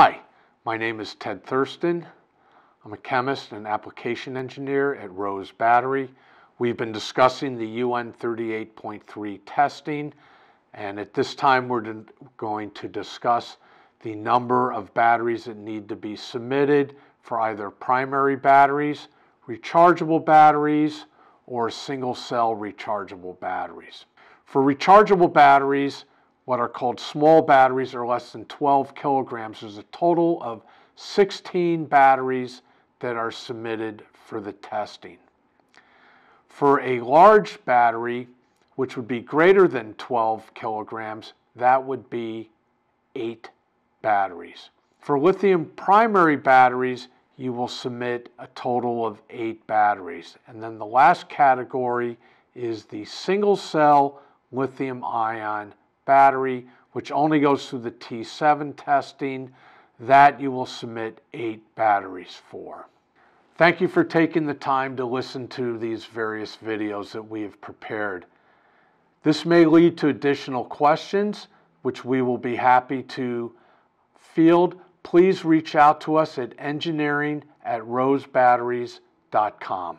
Hi, my name is Ted Thurston. I'm a chemist and application engineer at Rose Battery. We've been discussing the UN 38.3 testing, and at this time we're going to discuss the number of batteries that need to be submitted for either primary batteries, rechargeable batteries, or single cell rechargeable batteries. For rechargeable batteries, what are called small batteries are less than 12 kilograms. There's a total of 16 batteries that are submitted for the testing. For a large battery, which would be greater than 12 kilograms, that would be eight batteries. For lithium primary batteries, you will submit a total of eight batteries. And then the last category is the single cell lithium ion battery, which only goes through the T7 testing, that you will submit eight batteries for. Thank you for taking the time to listen to these various videos that we have prepared. This may lead to additional questions, which we will be happy to field. Please reach out to us at engineering at rosebatteries.com.